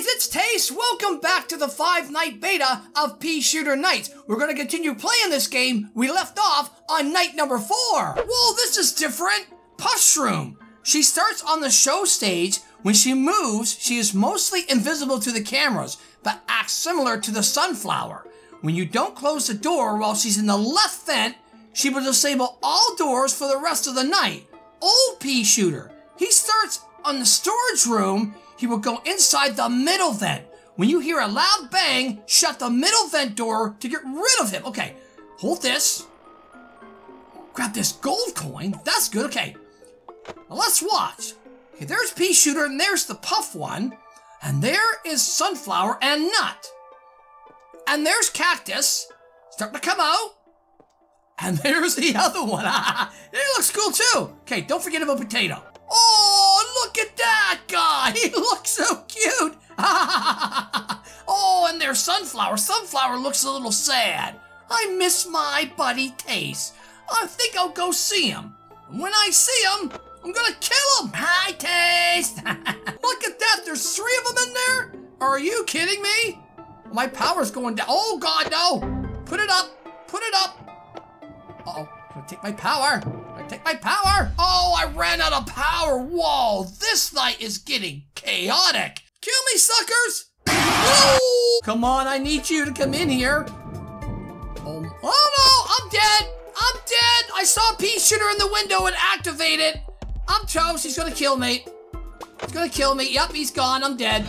guys, it's Taste. Welcome back to the five night beta of Pea Shooter Nights. We're gonna continue playing this game. We left off on night number four. Whoa, this is different. Puff-shroom. She starts on the show stage. When she moves, she is mostly invisible to the cameras, but acts similar to the sunflower. When you don't close the door while she's in the left vent, she will disable all doors for the rest of the night. Old Pea Shooter. He starts on the storage room. He will go inside the middle vent. When you hear a loud bang, shut the middle vent door to get rid of him. Okay, hold this. Grab this gold coin. That's good. Okay, now let's watch. Okay, there's Pea Shooter and there's the Puff one. And there is Sunflower and Nut. And there's Cactus. Starting to come out. And there's the other one. it looks cool too. Okay, don't forget about Potato. Oh, look at that guy. He looks so cute. oh, and there's Sunflower. Sunflower looks a little sad. I miss my buddy Taste. I think I'll go see him. And when I see him, I'm gonna kill him. Hi, Taste. look at that. There's three of them in there. Are you kidding me? My power's going down. Oh, God, no. Put it up. Put it up. Uh-oh. I'm gonna take my power. Take my power. Oh, I ran out of power. Whoa, this night is getting chaotic. Kill me, suckers. Whoa. Come on, I need you to come in here. Oh, oh no, I'm dead. I'm dead. I saw a Pea Shooter in the window and activated. It. I'm toast. He's gonna kill me. He's gonna kill me. Yep, he's gone. I'm dead.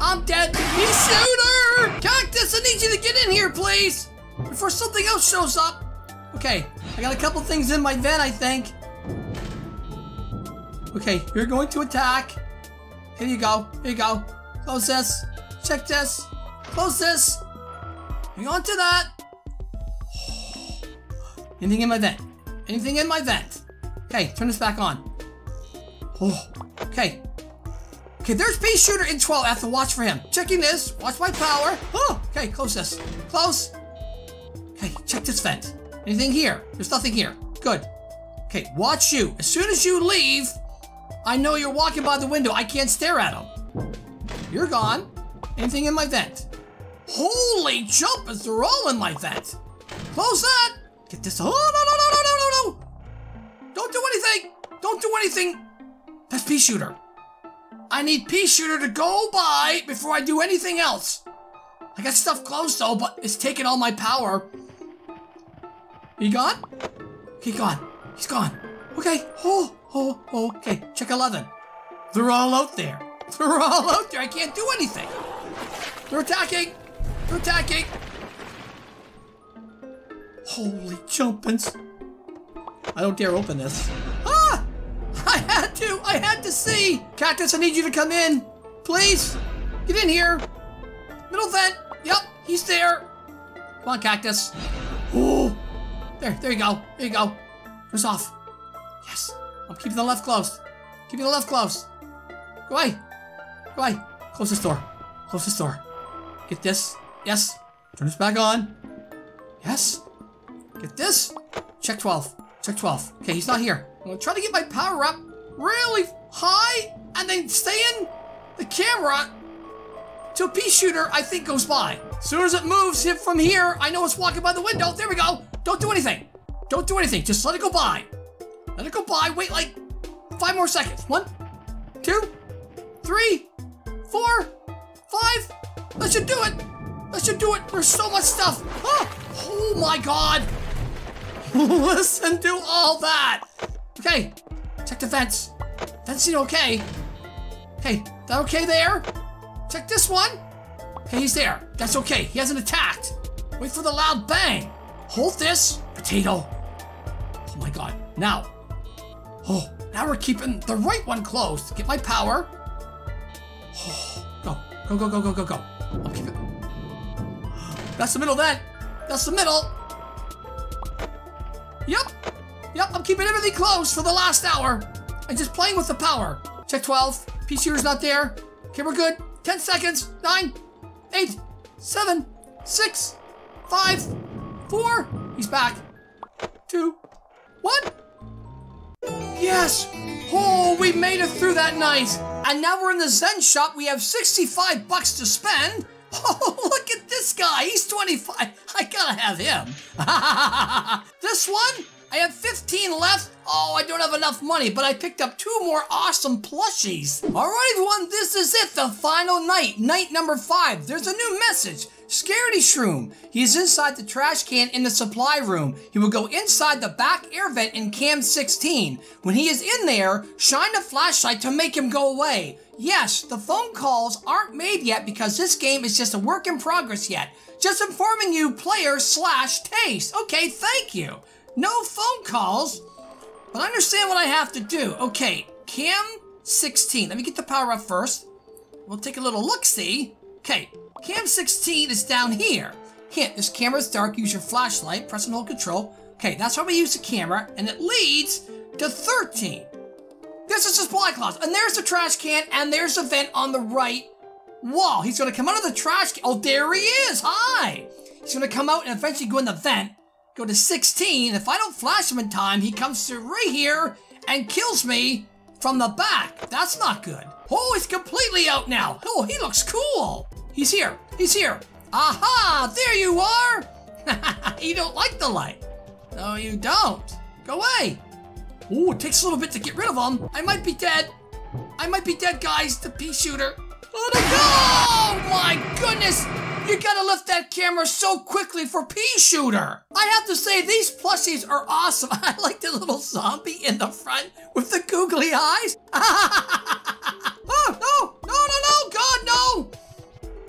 I'm dead. Pea Shooter! Cactus, I need you to get in here, please. Before something else shows up. Okay, I got a couple things in my vent, I think. Okay, you're going to attack. Here you go. Here you go. Close this. Check this. Close this. Hang on to that. Anything in my vent? Anything in my vent? Okay, turn this back on. Oh, okay. Okay, there's Pea Shooter in 12. I have to watch for him. Checking this. Watch my power. Oh, okay, close this. Close. Okay, check this vent. Anything here? There's nothing here. Good. Okay, watch you. As soon as you leave, I know you're walking by the window. I can't stare at him. You're gone. Anything in my vent? Holy they're all in my vent. Close that. Get this. Oh, no, no, no, no, no, no, no. Don't do anything. Don't do anything. That's Pea Shooter. I need Pea Shooter to go by before I do anything else. I got stuff closed though, but it's taking all my power. He gone? He gone. He's gone. Okay. Oh, oh, okay. Check 11. They're all out there. They're all out there. I can't do anything. They're attacking. They're attacking. Holy jumpins. I don't dare open this. Ah! I had to. I had to see. Cactus, I need you to come in. Please. Get in here. Middle vent. Yep, he's there. Come on, Cactus. There, there you go. There you go. Goes off. Yes. I'm keeping the left closed. Keeping the left closed. Go away. Go away. Close this door. Close this door. Get this. Yes. Turn this back on. Yes. Get this. Check 12. Check 12. Okay, he's not here. I'm gonna try to get my power up really high and then stay in the camera till Pea Shooter, I think, goes by. As soon as it moves from here, I know it's walking by the window. There we go. Don't do anything. Don't do anything. Just let it go by. Let it go by. Wait like five more seconds. One, two, three, four, five. That should do it. That should do it. There's so much stuff. Oh, oh my God. Listen to all that. Okay. Check the vents. Vents seem okay. Hey, That okay there? Check this one. Okay, he's there. That's okay. He hasn't attacked. Wait for the loud bang. Hold this. Potato. Oh my god. Now. Oh, now we're keeping the right one closed. Get my power. Oh, go. Go, go, go, go, go, go. I'll keep it. That's the middle then. That's the middle. Yep. Yep, I'm keeping everything closed for the last hour. I'm just playing with the power. Check 12. Pea Shooter's not there. Okay, we're good. 10 seconds. Nine, eight, seven, six, five, four. He's back. Two, one. Yes. Oh, we made it through that night. And now we're in the Zen shop. We have 65 bucks to spend. Oh, look at this guy. He's 25. I gotta have him. this one, I have 15 left. Oh, I don't have enough money, but I picked up two more awesome plushies. All right, everyone, this is it. The final night, night number five. There's a new message. Scaredy Shroom. He is inside the trash can in the supply room. He will go inside the back air vent in cam 16. When he is in there, shine a flashlight to make him go away. Yes, the phone calls aren't made yet because this game is just a work in progress yet. Just informing you, player slash taste. Okay, thank you. No phone calls, but I understand what I have to do. Okay, cam 16. Let me get the power up first. We'll take a little look-see. Okay, cam 16 is down here. Hint, this camera is dark. Use your flashlight. Press and hold control. Okay, that's how we use the camera, and it leads to 13. This is the supply closet, and there's the trash can, and there's the vent on the right wall. He's gonna come out of the trash can. Oh, there he is. Hi. He's gonna come out and eventually go in the vent. Go to 16. If I don't flash him in time, he comes through right here and kills me from the back. That's not good. Oh, he's completely out now. Oh, he looks cool. He's here. He's here. Aha! There you are. you don't like the light. No, you don't. Go away. Oh, it takes a little bit to get rid of him. I might be dead. I might be dead, guys. The pea shooter. Oh my oh, goodness! You gotta lift that camera so quickly for pea shooter. I have to say, these plushies are awesome. I like the little zombie in the front with the googly eyes. oh, no, no, no, no, God, no.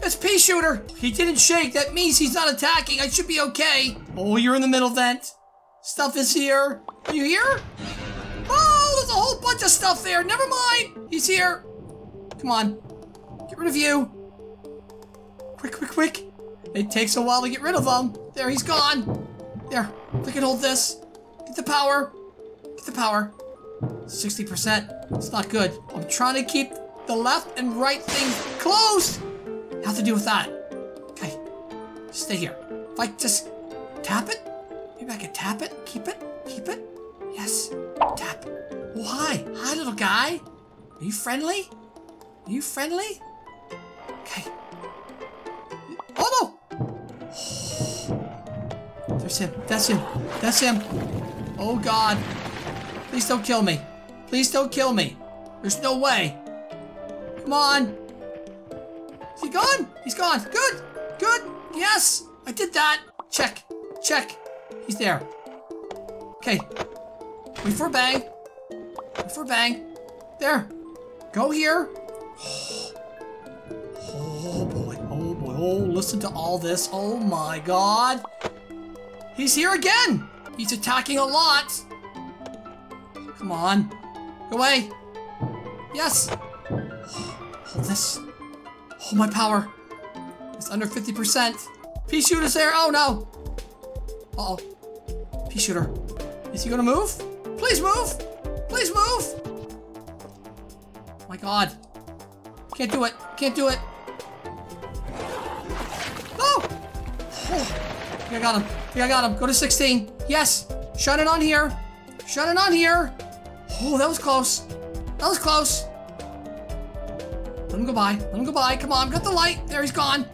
It's pea shooter. He didn't shake. That means he's not attacking. I should be okay. Oh, you're in the middle vent. Stuff is here. Are you here? Oh, there's a whole bunch of stuff there. Never mind. He's here. Come on. Get rid of you. Quick, quick, quick. It takes a while to get rid of him. There, he's gone. There, I can hold this. Get the power. Get the power. 60%. It's not good. I'm trying to keep the left and right things closed. How to deal with that? Okay. Stay here. If I just tap it, maybe I can tap it, keep it, keep it. Yes. Tap. Oh, hi. Hi, little guy. Are you friendly? Are you friendly? Okay. There's him. That's him. That's him. Oh, God. Please don't kill me. Please don't kill me. There's no way. Come on. Is he gone? He's gone. Good. Good. Yes. I did that. Check. Check. He's there. Okay. Wait for a bang. Wait for a bang. There. Go here. Oh. Oh. Oh. Oh, listen to all this. Oh my god. He's here again. He's attacking a lot. Come on. Go away. Yes. Hold this. Hold my power. It's under 50%. Pea shooter's there. Oh no. Uh oh. Pea shooter. Is he gonna move? Please move. Please move. My god. Can't do it. Can't do it. Oh. I, got him. I, I got him. Go to 16. Yes. Shut it on here. Shut it on here. Oh, that was close. That was close. Let him go by. Let him go by. Come on. Got the light. There, he's gone.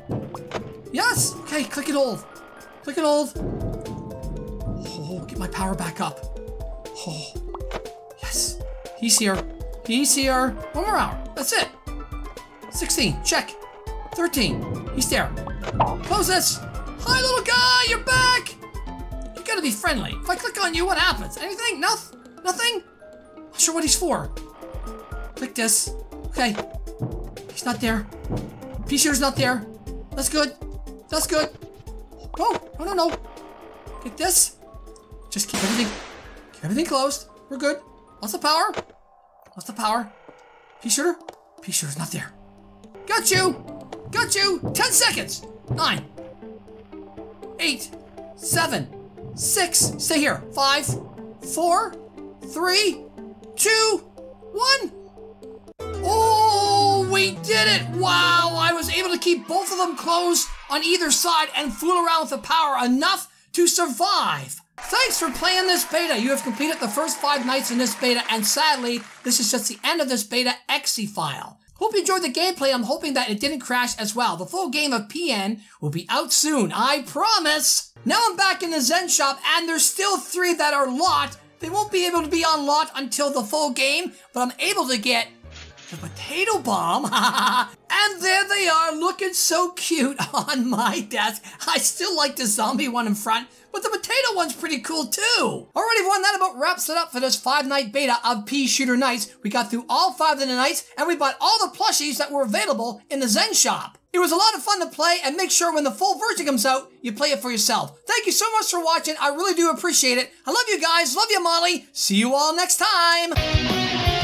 Yes. Okay, click it hold. Click it hold. Oh, get my power back up. Oh, yes. He's here. He's here. One more hour. That's it. 16. Check. 13. He's there. Close this. Hi, little guy. You're back. You gotta be friendly. If I click on you, what happens? Anything? Nothing? Nothing? Not sure what he's for. Click this. Okay. He's not there. Pea shooter's not there. That's good. That's good. Oh, no, no, no. Get this. Just keep everything, keep everything closed. We're good. What's the power? What's the power? Pea shooter? Pea shooter's not there. Got you! Got you! Ten seconds! Nine. Eight. Seven. Six. Stay here. Five. Four. Three. Two. One. Oh, we did it! Wow, I was able to keep both of them closed on either side and fool around with the power enough to survive. Thanks for playing this beta. You have completed the first five nights in this beta, and sadly, this is just the end of this beta exe file. Hope you enjoyed the gameplay. I'm hoping that it didn't crash as well. The full game of PN will be out soon, I promise. Now I'm back in the Zen shop, and there's still three that are locked. They won't be able to be unlocked until the full game, but I'm able to get the potato bomb. and there they are, looking so cute on my desk. I still like the zombie one in front, but the potato one's pretty cool too. Alrighty everyone, that about wraps it up for this five night beta of Pea Shooter Nights. We got through all five of the nights and we bought all the plushies that were available in the Zen shop. It was a lot of fun to play and make sure when the full version comes out, you play it for yourself. Thank you so much for watching. I really do appreciate it. I love you guys. Love you, Molly. See you all next time.